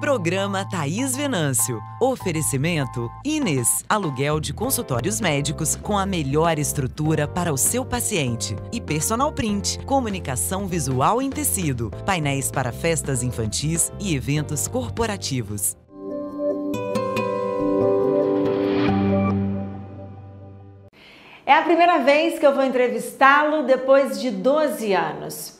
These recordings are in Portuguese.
Programa Thaís Venâncio. Oferecimento Inês. Aluguel de consultórios médicos com a melhor estrutura para o seu paciente. E Personal Print. Comunicação visual em tecido. Painéis para festas infantis e eventos corporativos. É a primeira vez que eu vou entrevistá-lo depois de 12 anos.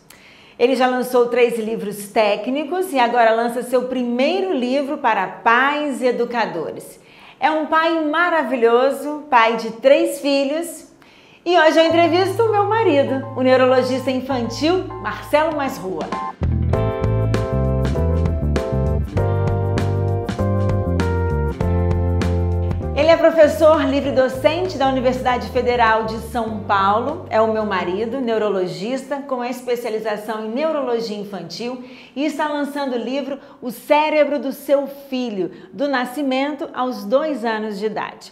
Ele já lançou três livros técnicos e agora lança seu primeiro livro para pais e educadores. É um pai maravilhoso, pai de três filhos. E hoje eu entrevisto o meu marido, o neurologista infantil Marcelo Mais Rua. Ele é professor livre docente da Universidade Federal de São Paulo, é o meu marido, neurologista, com especialização em neurologia infantil e está lançando o livro O Cérebro do Seu Filho, do nascimento aos dois anos de idade.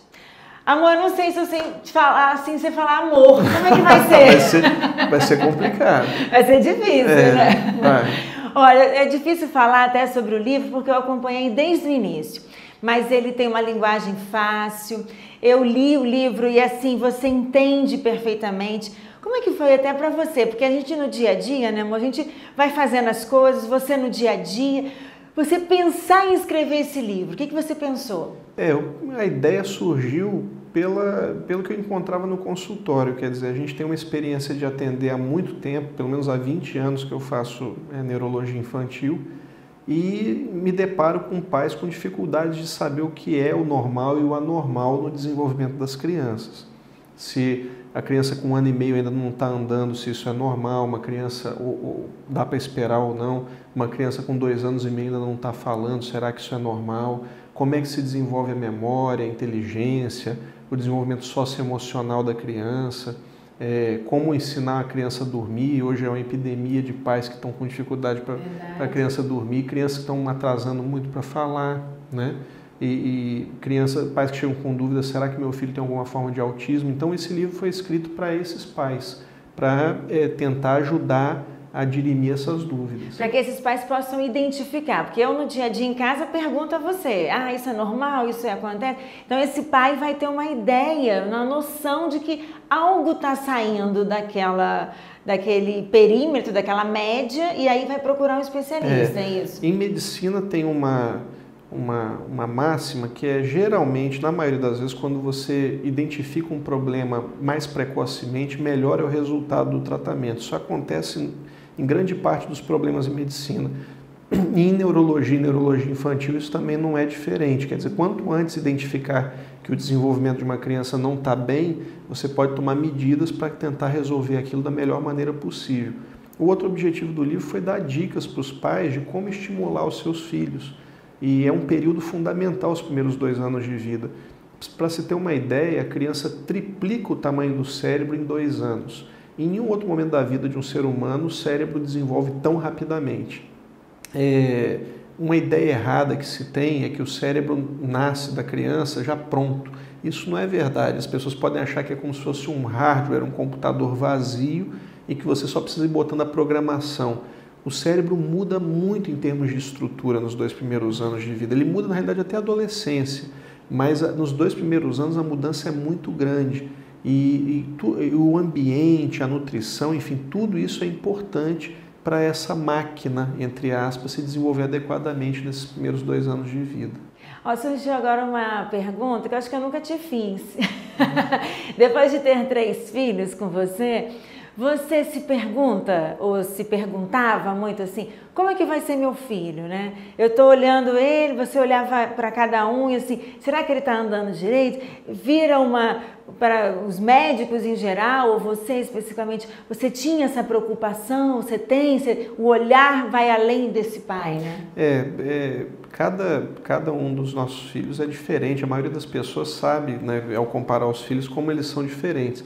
Amor, não sei se eu sei te falar assim, você falar amor, como é que vai ser? vai, ser vai ser complicado. Vai ser difícil, É, né? vai. Olha, é difícil falar até sobre o livro porque eu acompanhei desde o início. Mas ele tem uma linguagem fácil. Eu li o livro e assim você entende perfeitamente. Como é que foi até para você? Porque a gente no dia a dia, né, amor? A gente vai fazendo as coisas, você no dia a dia. Você pensar em escrever esse livro, o que, que você pensou? É, a ideia surgiu pela, pelo que eu encontrava no consultório, quer dizer, a gente tem uma experiência de atender há muito tempo, pelo menos há 20 anos que eu faço é, neurologia infantil, e me deparo com pais com dificuldade de saber o que é o normal e o anormal no desenvolvimento das crianças. Se a criança com um ano e meio ainda não está andando, se isso é normal, uma criança, ou, ou dá para esperar ou não, uma criança com dois anos e meio ainda não está falando, será que isso é normal? Como é que se desenvolve a memória, a inteligência, o desenvolvimento socioemocional da criança? É, como ensinar a criança a dormir. Hoje é uma epidemia de pais que estão com dificuldade para a criança dormir, crianças que estão atrasando muito para falar, né? E, e criança, pais que chegam com dúvida, será que meu filho tem alguma forma de autismo? Então esse livro foi escrito para esses pais, para é, tentar ajudar a dirimir essas dúvidas. Para que esses pais possam identificar, porque eu no dia a dia em casa pergunto a você, ah, isso é normal, isso acontece? Então esse pai vai ter uma ideia, uma noção de que algo está saindo daquela, daquele perímetro, daquela média, e aí vai procurar um especialista, é, isso? Em medicina tem uma, uma, uma máxima que é geralmente, na maioria das vezes, quando você identifica um problema mais precocemente, melhor é o resultado do tratamento. Isso acontece em grande parte dos problemas em medicina. E em neurologia e neurologia infantil isso também não é diferente. Quer dizer, quanto antes identificar que o desenvolvimento de uma criança não está bem, você pode tomar medidas para tentar resolver aquilo da melhor maneira possível. O outro objetivo do livro foi dar dicas para os pais de como estimular os seus filhos. E é um período fundamental os primeiros dois anos de vida. Para se ter uma ideia, a criança triplica o tamanho do cérebro em dois anos. Em nenhum outro momento da vida de um ser humano o cérebro desenvolve tão rapidamente. É, uma ideia errada que se tem é que o cérebro nasce da criança já pronto. Isso não é verdade. As pessoas podem achar que é como se fosse um hardware, um computador vazio e que você só precisa ir botando a programação. O cérebro muda muito em termos de estrutura nos dois primeiros anos de vida. Ele muda, na realidade, até a adolescência, mas nos dois primeiros anos a mudança é muito grande. E, e, tu, e o ambiente, a nutrição, enfim, tudo isso é importante para essa máquina, entre aspas, se desenvolver adequadamente nesses primeiros dois anos de vida. Ó, surgiu agora uma pergunta que eu acho que eu nunca te fiz. Depois de ter três filhos com você, você se pergunta ou se perguntava muito assim, como é que vai ser meu filho, né? Eu estou olhando ele, você olhava para cada um e assim, será que ele está andando direito? Vira uma para os médicos em geral ou você especificamente, você tinha essa preocupação? Você tem? Você, o olhar vai além desse pai, né? É, é, cada cada um dos nossos filhos é diferente. A maioria das pessoas sabe, né, ao comparar os filhos, como eles são diferentes.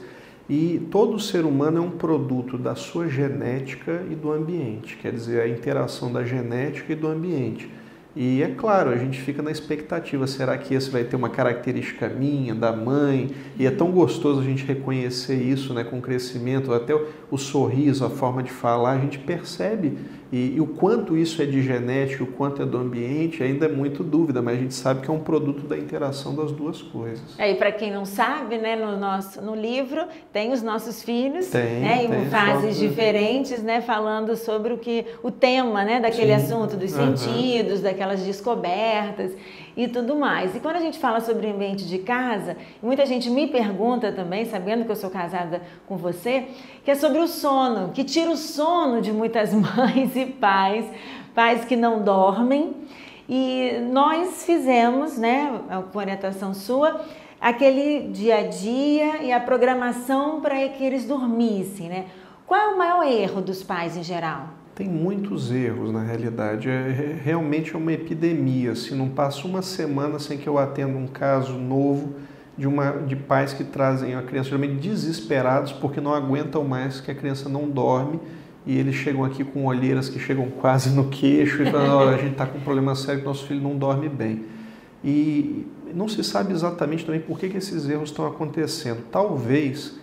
E todo ser humano é um produto da sua genética e do ambiente, quer dizer, a interação da genética e do ambiente. E é claro, a gente fica na expectativa, será que esse vai ter uma característica minha, da mãe? E é tão gostoso a gente reconhecer isso né, com o crescimento, até o, o sorriso, a forma de falar, a gente percebe E, e, o quanto isso é de genética, o quanto é do ambiente, ainda é muito dúvida, mas a gente sabe que é um produto da interação das duas coisas. É, e para quem não sabe, né, no nosso no livro tem os nossos filhos, tem, né, tem, em fases diferentes, né, falando sobre o que o tema, né, daquele Sim. assunto dos uhum. sentidos, daquelas descobertas e tudo mais. E quando a gente fala sobre o ambiente de casa, muita gente me pergunta também, sabendo que eu sou casada com você, que é sobre o sono, que tira o sono de muitas mães e pais, pais que não dormem. E nós fizemos, né, com orientação sua, aquele dia a dia e a programação para que eles dormissem, né? Qual é o maior erro dos pais em geral? Tem muitos erros na realidade. É, realmente é uma epidemia. Se não passa uma semana sem que eu atenda um caso novo de, uma, de pais que trazem a criança geralmente desesperados porque não aguentam mais que a criança não dorme e eles chegam aqui com olheiras que chegam quase no queixo e falam, a gente está com um problema sério que nosso filho não dorme bem. E não se sabe exatamente também por que, que esses erros estão acontecendo. Talvez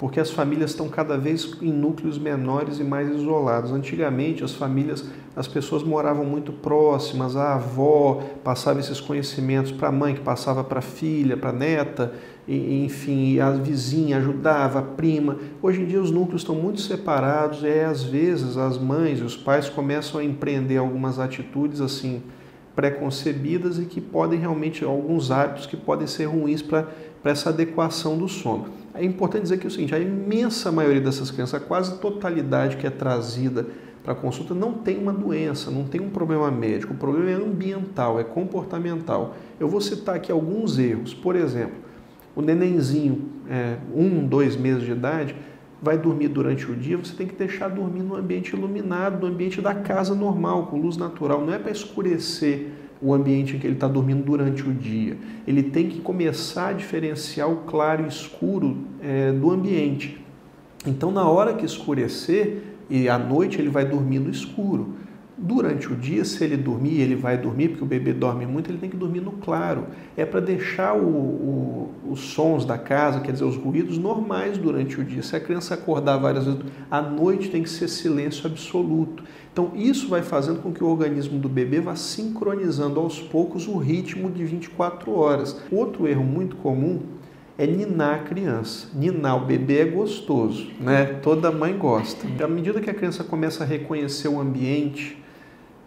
porque as famílias estão cada vez em núcleos menores e mais isolados. Antigamente, as famílias, as pessoas moravam muito próximas, a avó passava esses conhecimentos para a mãe, que passava para a filha, para a neta, e, enfim, a vizinha ajudava, a prima. Hoje em dia, os núcleos estão muito separados, e às vezes as mães e os pais começam a empreender algumas atitudes assim preconcebidas e que podem realmente, alguns hábitos que podem ser ruins para essa adequação do sono. É importante dizer que é o seguinte, a imensa maioria dessas crianças, a quase totalidade que é trazida para consulta não tem uma doença, não tem um problema médico, o problema é ambiental, é comportamental. Eu vou citar aqui alguns erros. Por exemplo, o nenenzinho, é, um, dois meses de idade, vai dormir durante o dia, você tem que deixar dormir no ambiente iluminado, no ambiente da casa normal, com luz natural. Não é para escurecer o ambiente em que ele está dormindo durante o dia. Ele tem que começar a diferenciar o claro e escuro é, do ambiente. Então, na hora que escurecer, e à noite ele vai dormir no escuro. Durante o dia, se ele dormir, ele vai dormir, porque o bebê dorme muito, ele tem que dormir no claro. É para deixar o, o, os sons da casa, quer dizer, os ruídos normais durante o dia. Se a criança acordar várias vezes, à noite tem que ser silêncio absoluto. Então, isso vai fazendo com que o organismo do bebê vá sincronizando aos poucos o ritmo de 24 horas. Outro erro muito comum é ninar a criança. Ninar o bebê é gostoso, né? Toda mãe gosta. À medida que a criança começa a reconhecer o ambiente,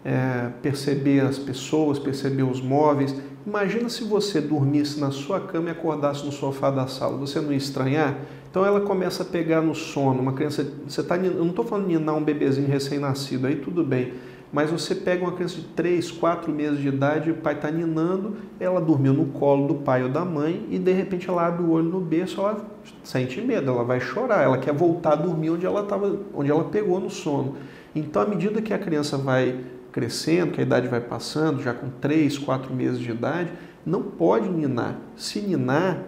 é, perceber as pessoas, perceber os móveis. Imagina se você dormisse na sua cama e acordasse no sofá da sala, você não ia estranhar? Então ela começa a pegar no sono, uma criança, você tá, eu não estou falando de ninar um bebezinho recém-nascido, aí tudo bem, mas você pega uma criança de 3, 4 meses de idade, o pai está ninando, ela dormiu no colo do pai ou da mãe e de repente ela abre o olho no berço, ela sente medo, ela vai chorar, ela quer voltar a dormir onde ela, tava, onde ela pegou no sono. Então, à medida que a criança vai crescendo, que a idade vai passando, já com 3, 4 meses de idade, não pode ninar. Se ninar,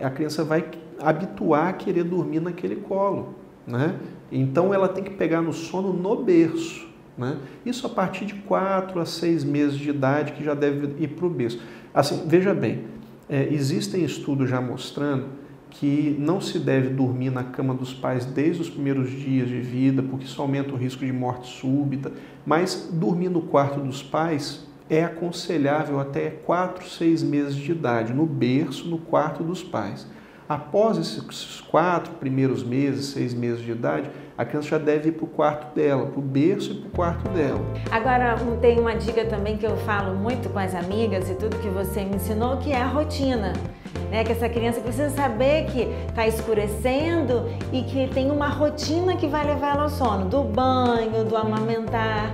a criança vai habituar a querer dormir naquele colo. Né? Então ela tem que pegar no sono no berço. Né? Isso a partir de 4 a 6 meses de idade que já deve ir para o berço. Assim, veja bem, é, existem estudos já mostrando que não se deve dormir na cama dos pais desde os primeiros dias de vida, porque isso aumenta o risco de morte súbita, mas dormir no quarto dos pais é aconselhável até 4, 6 meses de idade, no berço, no quarto dos pais. Após esses quatro primeiros meses, seis meses de idade, a criança já deve ir para o quarto dela, para o berço e para o quarto dela. Agora, tem uma dica também que eu falo muito com as amigas e tudo que você me ensinou, que é a rotina né? Que essa criança precisa saber que está escurecendo e que tem uma rotina que vai levar ela ao sono, do banho, do amamentar.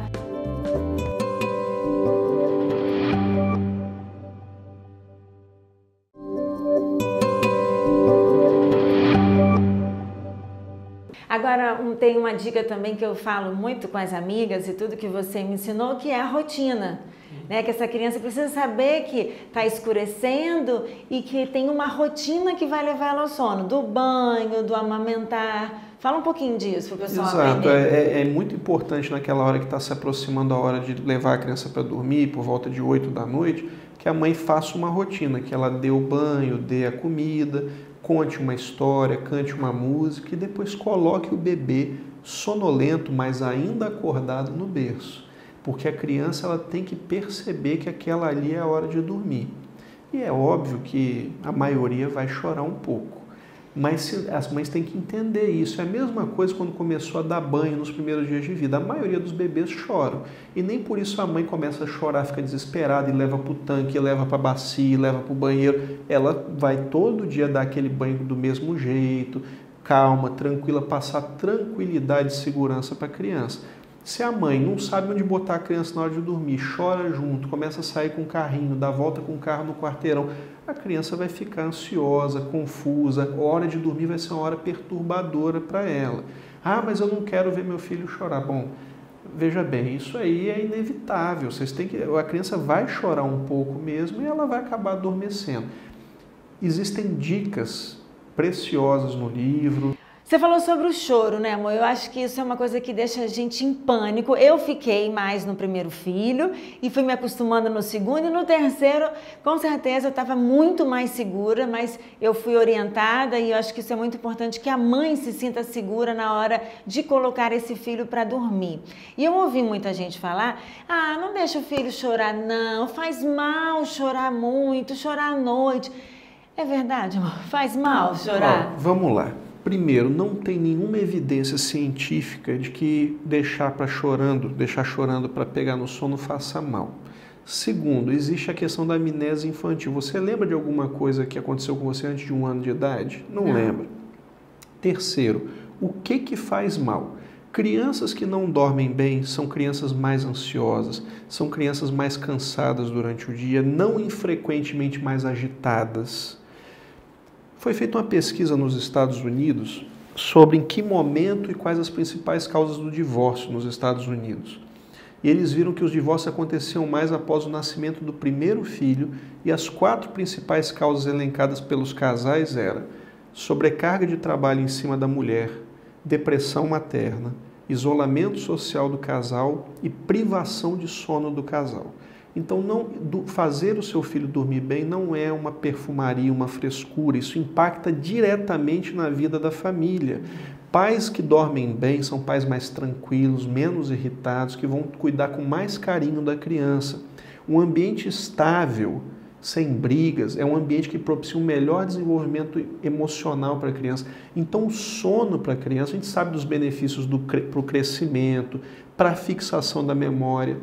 Agora, um, tem uma dica também que eu falo muito com as amigas e tudo que você me ensinou, que é a rotina né? Que essa criança precisa saber que está escurecendo e que tem uma rotina que vai levar ela ao sono, do banho, do amamentar. Fala um pouquinho disso para o pessoal Exato. É, é, é muito importante naquela hora que está se aproximando a hora de levar a criança para dormir, por volta de 8 da noite, que a mãe faça uma rotina, que ela dê o banho, dê a comida, conte uma história, cante uma música e depois coloque o bebê sonolento, mas ainda acordado no berço, porque a criança ela tem que perceber que aquela ali é a hora de dormir. E é óbvio que a maioria vai chorar um pouco. Mas as mães têm que entender isso. É a mesma coisa quando começou a dar banho nos primeiros dias de vida. A maioria dos bebês choram. E nem por isso a mãe começa a chorar, fica desesperada e leva para o tanque, leva para a bacia, leva para o banheiro. Ela vai todo dia dar aquele banho do mesmo jeito, calma, tranquila, passar tranquilidade e segurança para a criança. Se a mãe não sabe onde botar a criança na hora de dormir, chora junto, começa a sair com o carrinho, dá volta com o carro no quarteirão, a criança vai ficar ansiosa, confusa, a hora de dormir vai ser uma hora perturbadora para ela. Ah, mas eu não quero ver meu filho chorar. Bom, veja bem, isso aí é inevitável. Vocês têm que, a criança vai chorar um pouco mesmo e ela vai acabar adormecendo. Existem dicas preciosas no livro. Você falou sobre o choro, né, amor? Eu acho que isso é uma coisa que deixa a gente em pânico. Eu fiquei mais no primeiro filho e fui me acostumando no segundo e no terceiro, com certeza eu estava muito mais segura, mas eu fui orientada e eu acho que isso é muito importante que a mãe se sinta segura na hora de colocar esse filho para dormir. E eu ouvi muita gente falar: "Ah, não deixa o filho chorar não, faz mal chorar muito, chorar à noite". É verdade, amor? Faz mal chorar? Ó, vamos lá. Primeiro, não tem nenhuma evidência científica de que deixar para chorando, deixar chorando para pegar no sono faça mal. Segundo, existe a questão da amnésia infantil. Você lembra de alguma coisa que aconteceu com você antes de um ano de idade? Não, não. lembra. Terceiro, o que que faz mal? Crianças que não dormem bem são crianças mais ansiosas, são crianças mais cansadas durante o dia, não infrequentemente mais agitadas. Foi feita uma pesquisa nos Estados Unidos sobre em que momento e quais as principais causas do divórcio nos Estados Unidos. E eles viram que os divórcios aconteciam mais após o nascimento do primeiro filho e as quatro principais causas elencadas pelos casais eram sobrecarga de trabalho em cima da mulher, depressão materna, isolamento social do casal e privação de sono do casal. Então, não, do, fazer o seu filho dormir bem não é uma perfumaria, uma frescura, isso impacta diretamente na vida da família. Pais que dormem bem são pais mais tranquilos, menos irritados, que vão cuidar com mais carinho da criança. Um ambiente estável, sem brigas, é um ambiente que propicia um melhor desenvolvimento emocional para a criança. Então, o sono para a criança, a gente sabe dos benefícios para o crescimento, para a fixação da memória.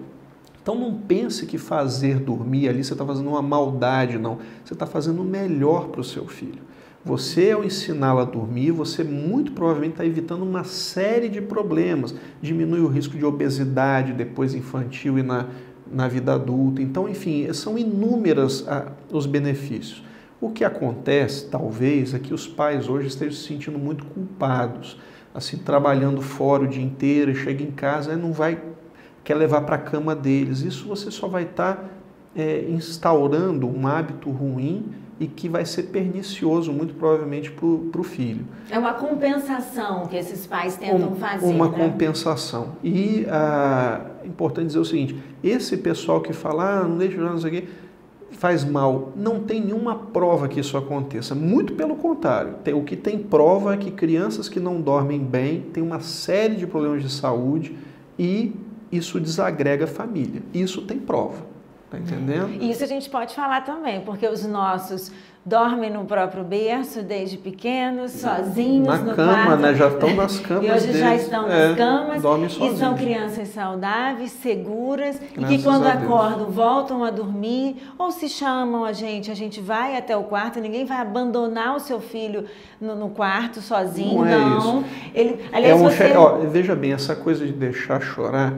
Então não pense que fazer dormir ali você está fazendo uma maldade, não. Você está fazendo o melhor para o seu filho. Você, ao ensiná-lo a dormir, você muito provavelmente está evitando uma série de problemas. Diminui o risco de obesidade depois infantil e na, na vida adulta. Então, enfim, são inúmeros ah, os benefícios. O que acontece, talvez, é que os pais hoje estejam se sentindo muito culpados, assim, trabalhando fora o dia inteiro, chega em casa e não vai quer levar para a cama deles. Isso você só vai estar tá, é, instaurando um hábito ruim e que vai ser pernicioso, muito provavelmente, para o filho. É uma compensação que esses pais tentam um, fazer. Uma né? compensação. E ah, é importante dizer o seguinte: esse pessoal que fala, ah, não deixa eu não sei o quê, faz mal. Não tem nenhuma prova que isso aconteça. Muito pelo contrário. o que tem prova é que crianças que não dormem bem têm uma série de problemas de saúde e isso desagrega a família. Isso tem prova. Tá entendendo? Isso a gente pode falar também, porque os nossos dormem no próprio berço desde pequenos, sozinhos Na no cama, quarto. né? Já estão nas camas E hoje deles. já estão é, nas camas dormem e sozinhos. são crianças saudáveis, seguras e Graças que quando acordam voltam a dormir ou se chamam a gente, a gente vai até o quarto, ninguém vai abandonar o seu filho no, no quarto sozinho, Não é não. isso. Ele, É aliás, um você ó, veja bem, essa coisa de deixar chorar,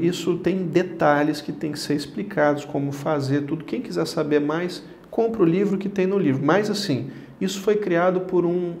isso, tem detalhes que tem que ser explicados, como fazer tudo. Quem quiser saber mais, compra o livro que tem no livro. Mas assim, isso foi criado por um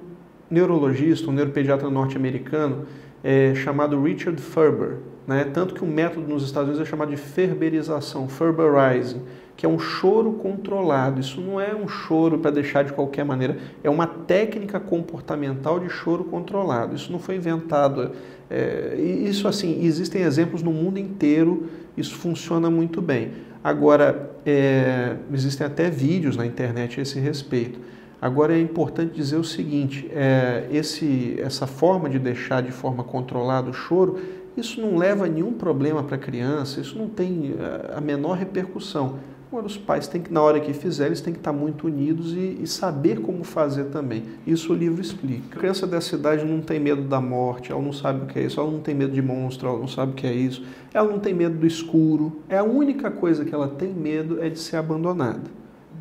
neurologista, um neuropediatra norte-americano, é, chamado Richard Ferber. Né? Tanto que o método nos Estados Unidos é chamado de ferberização, ferberizing, que é um choro controlado. Isso não é um choro para deixar de qualquer maneira, é uma técnica comportamental de choro controlado. Isso não foi inventado. É, isso assim, existem exemplos no mundo inteiro, isso funciona muito bem. Agora, é, existem até vídeos na internet a esse respeito. Agora é importante dizer o seguinte: é, esse, essa forma de deixar de forma controlada o choro, isso não leva a nenhum problema para a criança, isso não tem é, a menor repercussão. Agora, os pais têm que, na hora que fizer, eles têm que estar muito unidos e, e, saber como fazer também. Isso o livro explica. A criança dessa idade não tem medo da morte, ela não sabe o que é isso, ela não tem medo de monstro, ela não sabe o que é isso, ela não tem medo do escuro. É a única coisa que ela tem medo é de ser abandonada.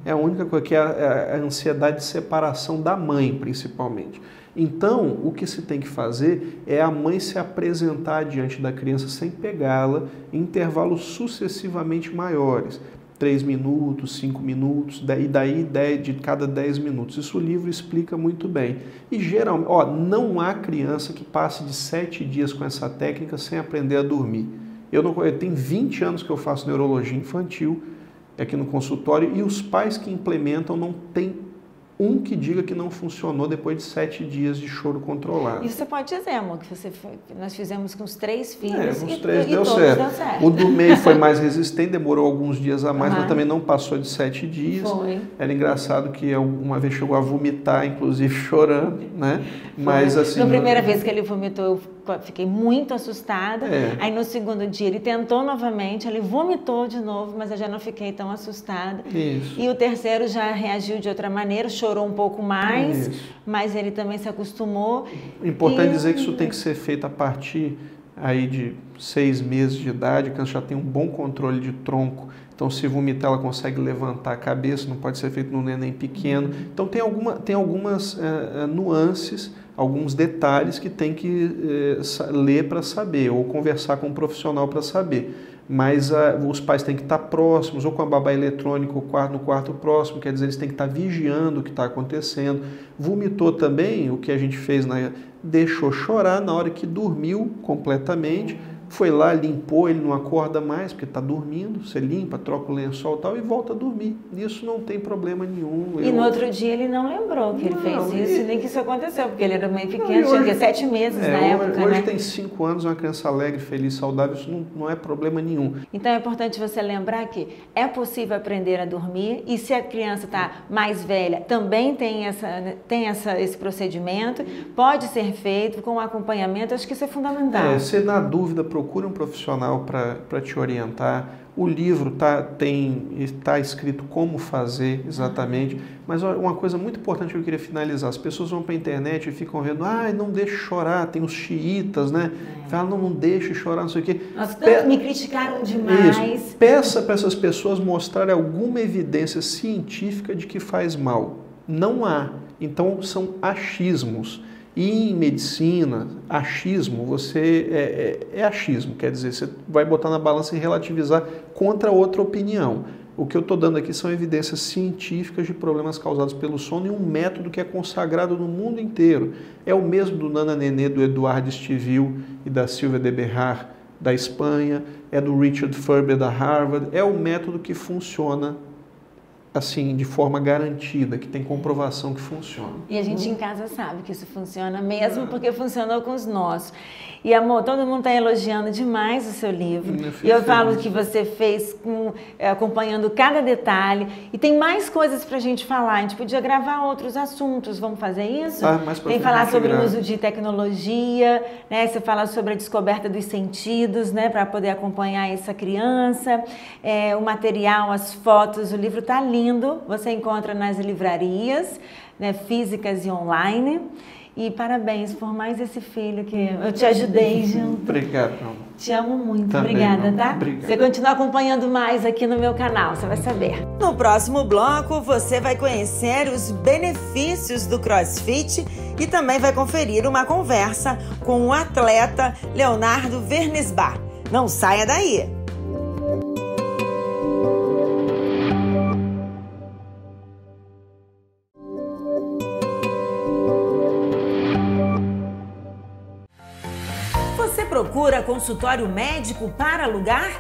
É a única coisa que é a, é a ansiedade de separação da mãe, principalmente. Então, o que se tem que fazer é a mãe se apresentar diante da criança sem pegá-la em intervalos sucessivamente maiores. 3 minutos, 5 minutos, e daí 10, de cada 10 minutos. Isso o livro explica muito bem. E geralmente, ó, não há criança que passe de 7 dias com essa técnica sem aprender a dormir. Eu, não, eu tenho 20 anos que eu faço neurologia infantil aqui no consultório e os pais que implementam não têm um que diga que não funcionou depois de sete dias de choro controlado. Isso você pode dizer, amor, que você nós fizemos com os três filhos é, os e, três e deu, todos certo. deu certo. O do meio foi mais resistente, demorou alguns dias a mais, Uhum. mas também não passou de sete dias. Foi. Era engraçado que uma vez chegou a vomitar, inclusive chorando, né? Mas Foi. assim. Na primeira vez que ele vomitou, eu fiquei muito assustada. É. Aí no segundo dia ele tentou novamente, ele vomitou de novo, mas eu já não fiquei tão assustada. Isso. E o terceiro já reagiu de outra maneira, chorou um pouco mais, Isso. mas ele também se acostumou. Importante E- dizer que isso tem que ser feito a partir aí de seis meses de idade, que a criança já tem um bom controle de tronco. Então, se vomitar, ela consegue levantar a cabeça, não pode ser feito num neném pequeno. Então, tem, alguma, tem algumas eh, nuances, alguns detalhes que tem que sa- ler para saber, ou conversar com um profissional para saber. Mas ah, os pais têm que estar próximos, ou com a babá eletrônica, ou no quarto próximo, quer dizer, eles têm que estar vigiando o que está acontecendo. Vomitou também, o que a gente fez, na, deixou chorar na hora que dormiu completamente, foi lá, limpou, ele não acorda mais porque está dormindo, você limpa, troca o lençol e tal, e volta a dormir. Isso não tem problema nenhum. E Eu- no outro dia ele não lembrou que ele Não, fez e- isso, nem que isso aconteceu, porque ele era meio pequeno, tinha hoje- que sete meses É, na hoje, época, hoje né? tem cinco anos, uma criança alegre, feliz, saudável, isso não, não é problema nenhum. Então é importante você lembrar que é possível aprender a dormir e se a criança está mais velha, também tem, essa, tem essa, esse procedimento, pode ser feito com acompanhamento, acho que isso é fundamental. É, se na dúvida, procure um profissional para te orientar. O livro tá, tem está escrito como fazer exatamente. Mas uma coisa muito importante que eu queria finalizar: as pessoas vão para a internet e ficam vendo, ah, não deixe chorar, tem os xiitas, né? Falam, não, não deixe chorar, não sei o quê. Nossa, Pe- me criticaram demais. Isso. Peça para essas pessoas mostrarem alguma evidência científica de que faz mal. Não há. Então são achismos. E em medicina, achismo, você é, é, é achismo, quer dizer, você vai botar na balança e relativizar contra outra opinião. O que eu estou dando aqui são evidências científicas de problemas causados pelo sono e um método que é consagrado no mundo inteiro. É o mesmo do Nana Nenê, do Eduardo Stivil e da Silvia de Berrar, da Espanha, é do Richard Ferber, da Harvard. É o método que funciona assim, de forma garantida, que tem comprovação que funciona. E a gente em casa sabe que isso funciona mesmo porque funcionou com os nossos. E amor, todo mundo está elogiando demais o seu livro. Eu E eu falo feliz. que você fez com, eh, acompanhando cada detalhe. E tem mais coisas para a gente falar. A gente podia gravar outros assuntos. Vamos fazer isso? Ah, mais tem falar sobre o uso de tecnologia, né? Você fala sobre a descoberta dos sentidos, né? Para poder acompanhar essa criança. É, o material, as fotos, o livro está lindo. Você encontra nas livrarias, né? Físicas e online. E parabéns por mais esse filho que eu te ajudei junto. Obrigado. Te amo muito, Também, obrigada, meu tá? Obrigado. Você continua acompanhando mais aqui no meu canal, você vai saber. No próximo bloco, você vai conhecer os benefícios do CrossFit e também vai conferir uma conversa com o atleta Leonardo Vernesbar. Não saia daí! Consultório médico para alugar?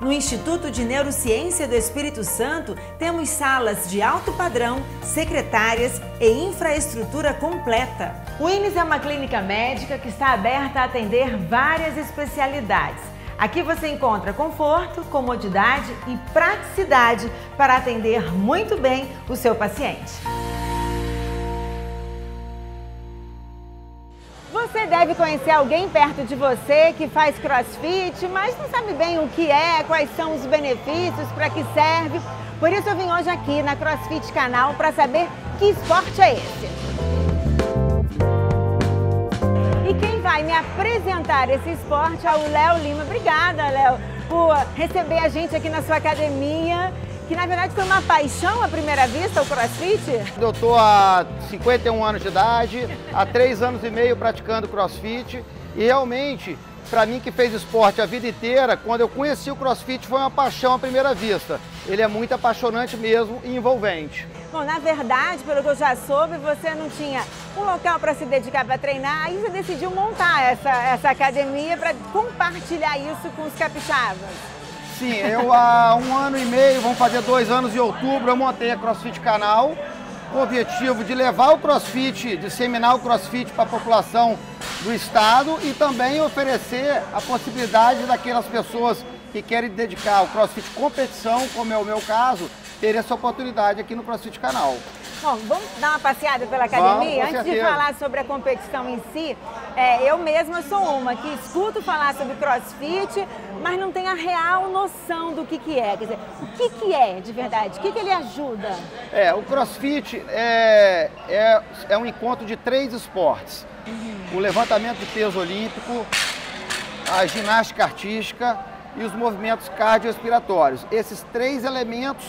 No Instituto de Neurociência do Espírito Santo, temos salas de alto padrão, secretárias e infraestrutura completa. O INES é uma clínica médica que está aberta a atender várias especialidades. Aqui você encontra conforto, comodidade e praticidade para atender muito bem o seu paciente. Você deve conhecer alguém perto de você que faz crossfit, mas não sabe bem o que é, quais são os benefícios, para que serve. Por isso eu vim hoje aqui na CrossFit Canal para saber que esporte é esse. E quem vai me apresentar esse esporte é o Léo Lima. Obrigada, Léo, por receber a gente aqui na sua academia que na verdade foi uma paixão à primeira vista, o crossfit? Eu estou há 51 anos de idade, há 3 anos e meio praticando crossfit e realmente, para mim que fez esporte a vida inteira, quando eu conheci o crossfit foi uma paixão à primeira vista. Ele é muito apaixonante mesmo e envolvente. Bom, na verdade, pelo que eu já soube, você não tinha um local para se dedicar para treinar, aí você decidiu montar essa, essa academia para compartilhar isso com os capixabas. Sim, eu há um ano e meio, vamos fazer dois anos em outubro, eu montei a CrossFit Canal com o objetivo de levar o CrossFit, disseminar o CrossFit para a população do estado e também oferecer a possibilidade daquelas pessoas que querem dedicar ao CrossFit competição, como é o meu caso, ter essa oportunidade aqui no CrossFit Canal. Bom, vamos dar uma passeada pela academia? Vamos, Antes de falar sobre a competição em si, é, eu mesma sou uma que escuto falar sobre crossfit, mas não tenho a real noção do que, que é. Quer dizer, o que, que é de verdade? O que, que ele ajuda? É, o crossfit é, é, é um encontro de três esportes. Uhum. O levantamento de peso olímpico, a ginástica artística e os movimentos cardiorrespiratórios. Esses três elementos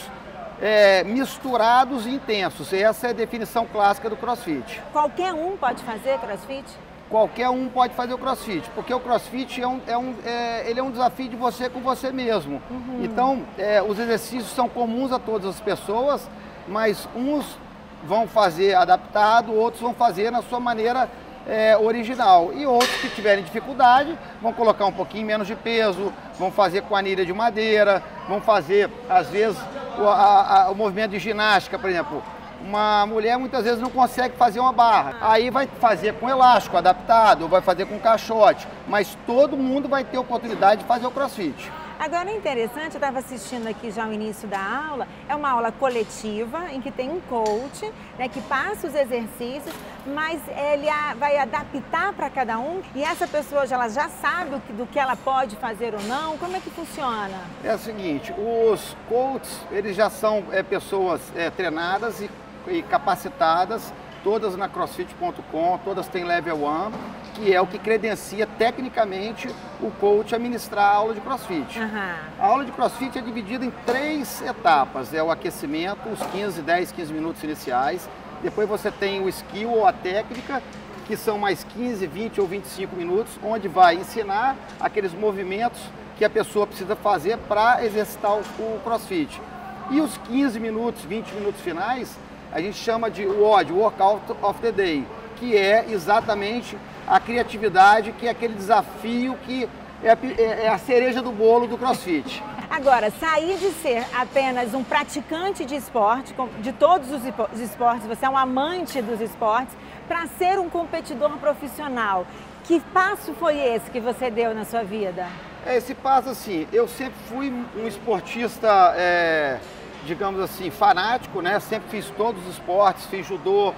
é, misturados e intensos. Essa é a definição clássica do crossfit. Qualquer um pode fazer crossfit? Qualquer um pode fazer o crossfit, porque o crossfit é um, é um, é, ele é um desafio de você com você mesmo. Uhum. Então, é, os exercícios são comuns a todas as pessoas, mas uns vão fazer adaptado, outros vão fazer na sua maneira é, original. E outros que tiverem dificuldade vão colocar um pouquinho menos de peso, vão fazer com anilha de madeira, vão fazer, às vezes, o, a, a, o movimento de ginástica, por exemplo. Uma mulher muitas vezes não consegue fazer uma barra. Aí vai fazer com elástico adaptado, ou vai fazer com caixote. Mas todo mundo vai ter oportunidade de fazer o crossfit. Agora é interessante, eu estava assistindo aqui já o início da aula, é uma aula coletiva em que tem um coach né, que passa os exercícios, mas ele vai adaptar para cada um e essa pessoa já, ela já sabe do que ela pode fazer ou não? Como é que funciona? É o seguinte, os coaches, eles já são é, pessoas é, treinadas e, e capacitadas todas na crossfit.com, todas têm level 1, que é o que credencia tecnicamente o coach a ministrar a aula de crossfit. Uhum. A aula de crossfit é dividida em três etapas: é o aquecimento, os 15, 10, 15 minutos iniciais. Depois você tem o skill ou a técnica, que são mais 15, 20 ou 25 minutos, onde vai ensinar aqueles movimentos que a pessoa precisa fazer para exercitar o crossfit. E os 15 minutos, 20 minutos finais a gente chama de WOD, Workout of the Day, que é exatamente a criatividade, que é aquele desafio que é a, é, é cereja do bolo do CrossFit. Agora, sair de ser apenas um praticante de esporte, de todos os esportes, você é um amante dos esportes, para ser um competidor profissional. Que passo foi esse que você deu na sua vida? Esse passo, assim, eu sempre fui um esportista é, digamos assim, fanático, né? Sempre fiz todos os esportes, fiz judô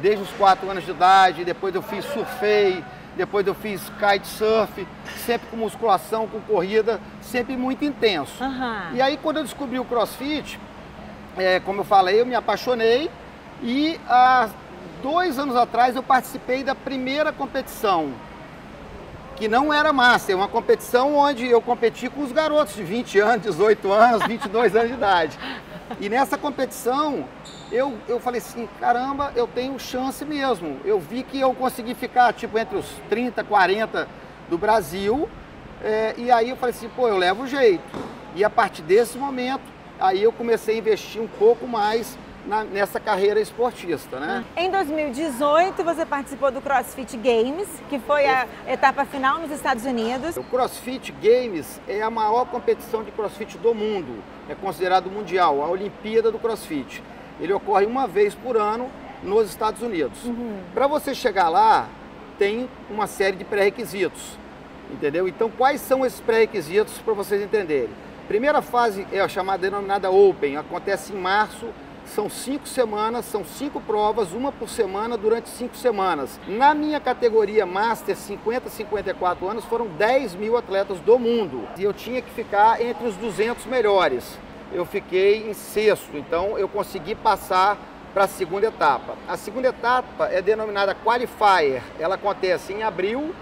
desde os 4 anos de idade, depois eu fiz surfei, depois eu fiz kitesurf, sempre com musculação, com corrida, sempre muito intenso. Uhum. E aí quando eu descobri o crossfit, é, como eu falei, eu me apaixonei e há dois anos atrás eu participei da primeira competição, que não era master, uma competição onde eu competi com os garotos de 20 anos, 18 anos, 22 anos de idade. E nessa competição, eu, eu falei assim, caramba, eu tenho chance mesmo. Eu vi que eu consegui ficar, tipo, entre os 30, 40 do Brasil. É, e aí eu falei assim, pô, eu levo jeito. E a partir desse momento, aí eu comecei a investir um pouco mais na, nessa carreira esportista, né? Em 2018 você participou do CrossFit Games, que foi a etapa final nos Estados Unidos. O CrossFit Games é a maior competição de CrossFit do mundo, é considerado mundial, a Olimpíada do CrossFit. Ele ocorre uma vez por ano nos Estados Unidos. Uhum. Para você chegar lá, tem uma série de pré-requisitos, entendeu? Então, quais são esses pré-requisitos para vocês entenderem? Primeira fase é a chamada denominada Open, acontece em março São cinco semanas, são cinco provas, uma por semana durante cinco semanas. Na minha categoria Master 50 54 anos, foram 10 mil atletas do mundo. E eu tinha que ficar entre os 200 melhores. Eu fiquei em sexto, então eu consegui passar para a segunda etapa. A segunda etapa é denominada Qualifier. Ela acontece em abril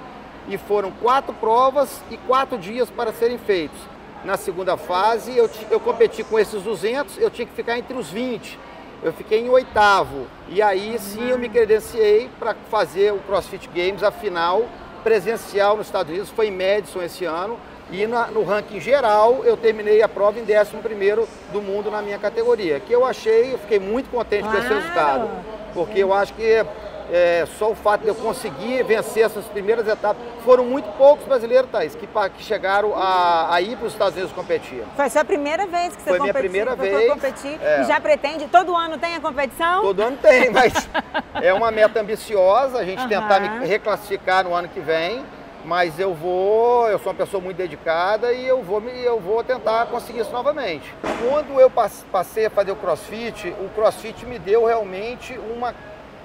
e foram quatro provas e quatro dias para serem feitos. Na segunda fase, eu, eu competi com esses 200, eu tinha que ficar entre os 20. Eu fiquei em oitavo. E aí sim eu me credenciei para fazer o CrossFit Games, a final presencial nos Estados Unidos, foi em Madison esse ano. E na, no ranking geral, eu terminei a prova em 11 do mundo na minha categoria, que eu achei, eu fiquei muito contente com esse resultado, porque eu acho que é, só o fato de eu conseguir vencer essas primeiras etapas. Foram muito poucos brasileiros, Thaís, que, que chegaram a, a ir para os Estados Unidos competir. Foi a sua primeira vez que você Foi competiu, minha primeira vez. competir é. e já pretende? Todo ano tem a competição? Todo ano tem, mas é uma meta ambiciosa a gente uhum. tentar me reclassificar no ano que vem mas eu vou, eu sou uma pessoa muito dedicada e eu vou, eu vou tentar conseguir isso novamente. Quando eu passei a fazer o crossfit, o crossfit me deu realmente uma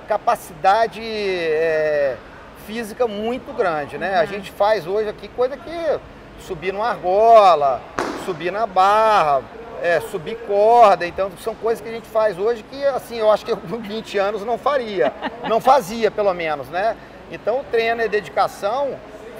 capacidade é, física muito grande, né? Uhum. A gente faz hoje aqui coisa que subir numa argola, subir na barra, é, subir corda, então são coisas que a gente faz hoje que assim, eu acho que eu com 20 anos não faria, não fazia pelo menos, né? Então o treino e dedicação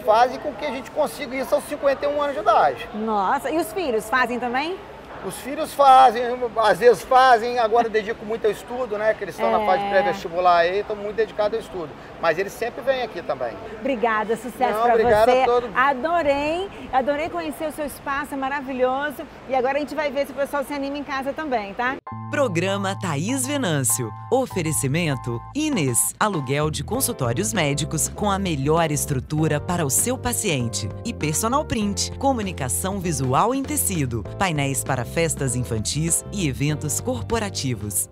fazem com que a gente consiga isso aos 51 anos de idade. Nossa, e os filhos fazem também? Os filhos fazem, às vezes fazem, agora dedico muito ao estudo, né? Que eles estão é. na fase de pré-vestibular aí, estão muito dedicados ao estudo. Mas eles sempre vêm aqui também. Obrigada, sucesso para você. A todo... Adorei, adorei conhecer o seu espaço, é maravilhoso. E agora a gente vai ver se o pessoal se anima em casa também, tá? Programa Thaís Venâncio. Oferecimento Inês. Aluguel de consultórios médicos com a melhor estrutura para o seu paciente. E Personal Print. Comunicação visual em tecido. Painéis para festas infantis e eventos corporativos.